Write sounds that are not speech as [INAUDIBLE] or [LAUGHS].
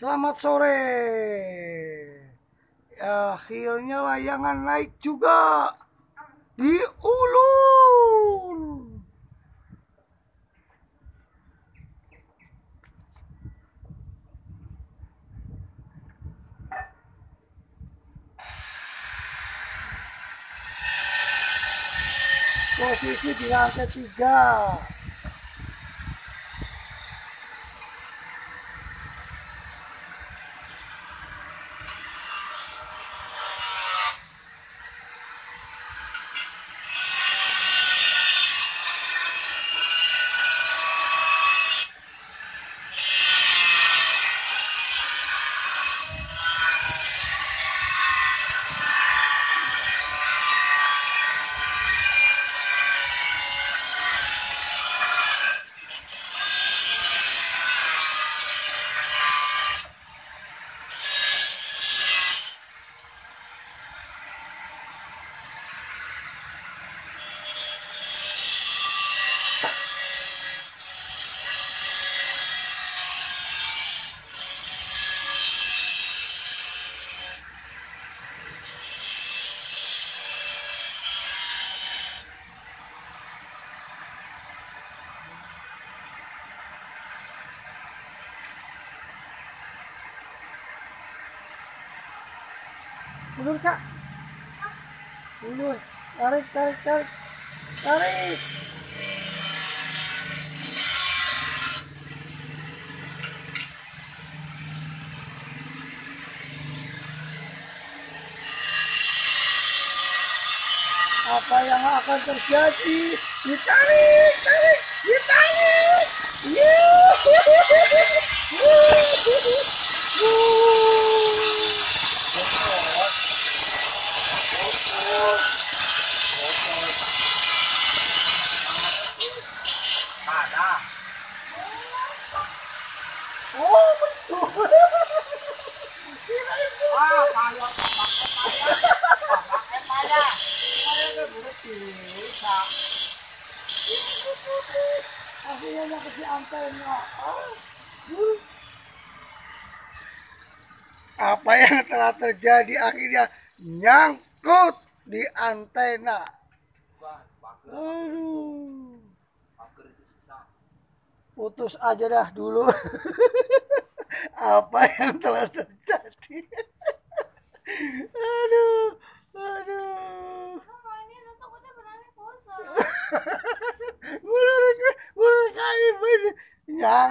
Selamat sore. Akhirnya layangan naik juga di ulur. Posisi di lantai tiga. Ulur kak. Ulur. Tarik, tarik, tarik. Tarik. Apa yang akan terjadi? Ditarik, tarik, ditarik. Apa yang telah terjadi akhirnya nyangkut di antena. Aduh. Putus aja dah dulu. [LAUGHS] Apa yang telah terjadi? aduh, aduh. Mulai mulai kali ini. Yang